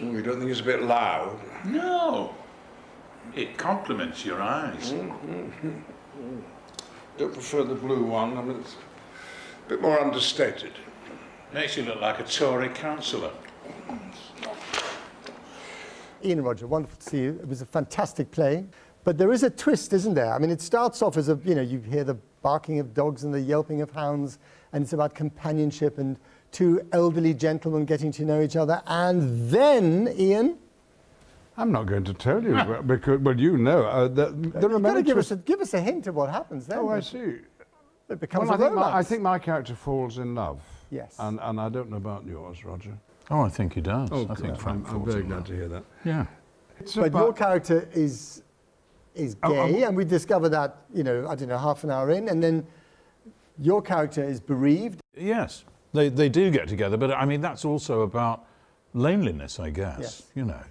Oh, you don't think it's a bit loud? No. It complements your eyes. Mm, mm, mm, don't prefer the blue one. I mean, it's a bit more understated. Makes you look like a Tory councillor. Ian and Roger, wonderful to see you. It was a fantastic play. But there is a twist, isn't there? I mean, it starts off as a, you know, you hear the barking of dogs and the yelping of hounds, and it's about companionship and two elderly gentlemen getting to know each other. And then, Ian, I'm not going to tell you, but- because, well, you know, uh, there, there you've got to give us, a, give us a hint of what happens then. Oh, I see. It becomes Well, I a think, my, I think my character falls in love. Yes. And, and I don't know about yours, Roger. Oh, I think he does. I good. think Frank I'm, I'm very glad love. to hear that. Yeah. It's But your character is is Oh, gay, um, and we discover that you know I don't know half an hour in, and then your character is bereaved. Yes, they, they do get together, but I mean, that's also about loneliness, I guess. Yes. You know.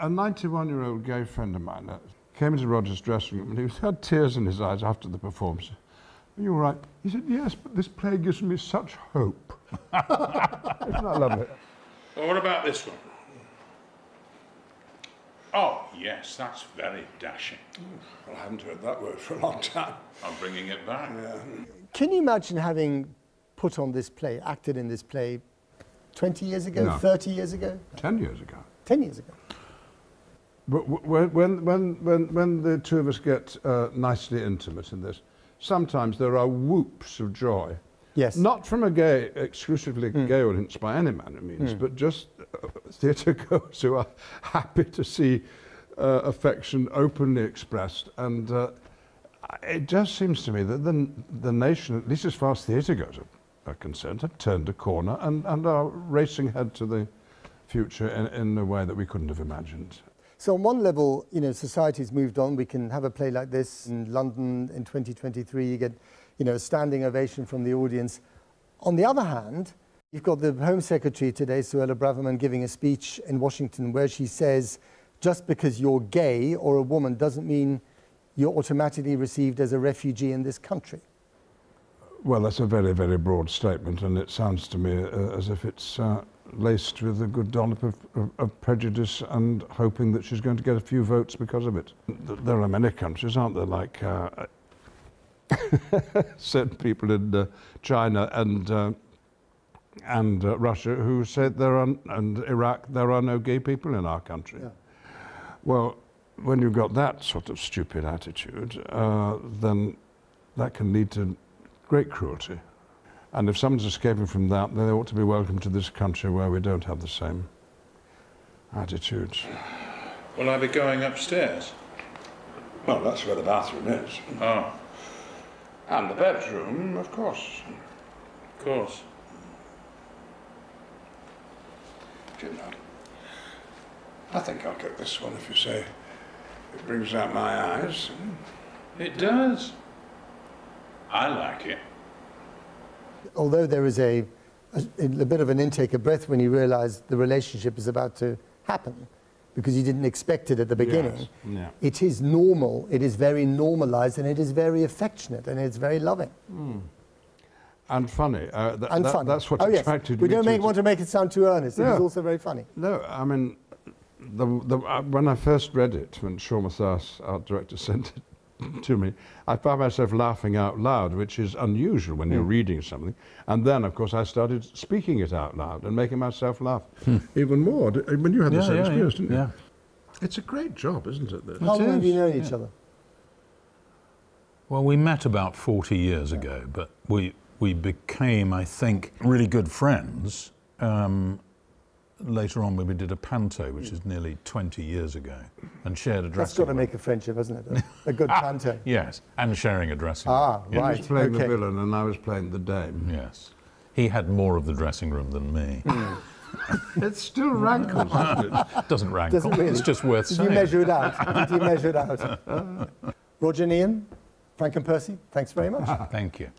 A 91 year old gay friend of mine uh, came into Roger's dressing room and he had tears in his eyes after the performance. Are you all right? He said, Yes, but this play gives me such hope. Isn't that lovely? Well, what about this one? Oh, yes, that's very dashing. Well, I haven't heard that word for a long time. I'm bringing it back. Can you imagine having put on this play, acted in this play, 20 years ago, No. 30 years ago, 10 years ago. 10 years ago? But when, when, when, when, when the two of us get uh, nicely intimate in this, sometimes there are whoops of joy. Yes. Not from a gay, exclusively gay audience by any manner means, but just uh, theatre goers who are happy to see uh, affection openly expressed. And uh, it just seems to me that the, the nation, at least as far as theatre goes are, are concerned, have turned a corner and, and are racing ahead to the future in, in a way that we couldn't have imagined. So on one level, you know, society's moved on. We can have a play like this in London in 2023. You get, you know, standing ovation from the audience. On the other hand, you've got the Home Secretary today, Suella Braverman, giving a speech in Washington where she says, just because you're gay or a woman doesn't mean you're automatically received as a refugee in this country. Well, that's a very, very broad statement, and it sounds to me uh, as if it's uh, laced with a good dollop of, of, of prejudice and hoping that she's going to get a few votes because of it. There are many countries, aren't there, like uh, certain people in uh, China and uh, and uh, Russia who said there are and Iraq there are no gay people in our country. Yeah. Well, when you've got that sort of stupid attitude, uh, then that can lead to great cruelty. And if someone's escaping from that, then they ought to be welcome to this country where we don't have the same attitudes. Will I be going upstairs? Well, that's where the bathroom is. Oh, And the bedroom, of course. of course. Do you know? I think I'll get this one if you say it brings out my eyes. It does. I like it. Although there is a, a, a bit of an intake of breath when you realize the relationship is about to happen because you didn't expect it at the beginning. Yes, yeah. It is normal, it is very normalized, and it is very affectionate, and it's very loving. And funny. Uh, th- and that- funny. That's what oh, yes. attracted We me don't to make, want to make it sound too earnest. It is also very funny. No, I mean, the, the, uh, when I first read it, when Sean Mathias, our director, sent it to me, I found myself laughing out loud, which is unusual when Hmm. you're reading something. And then, of course, I started speaking it out loud and making myself laugh even more. D- When you had the Hmm. Yeah, same yeah, experience, yeah, didn't you? yeah. It's a great job, isn't it? This? How long have is, you known yeah. each other? Well, we met about 40 years ago, but we, we became, I think, really good friends. Um, later on, when we did a panto, which is nearly 20 years ago, and shared a That's dressing got to room. make a friendship, hasn't it? A, a good panto. Yes, and sharing a dressing room. Ah, Yes. I right. was playing okay. the villain and I was playing the dame. Yes. He had more of the dressing room than me. It still rankles, doesn't it? Doesn't rankle. Doesn't really. It's just worth Did saying. you measure it out? Did you measure it out? Roger and Ian, Frank and Percy, thanks very much. Thank you.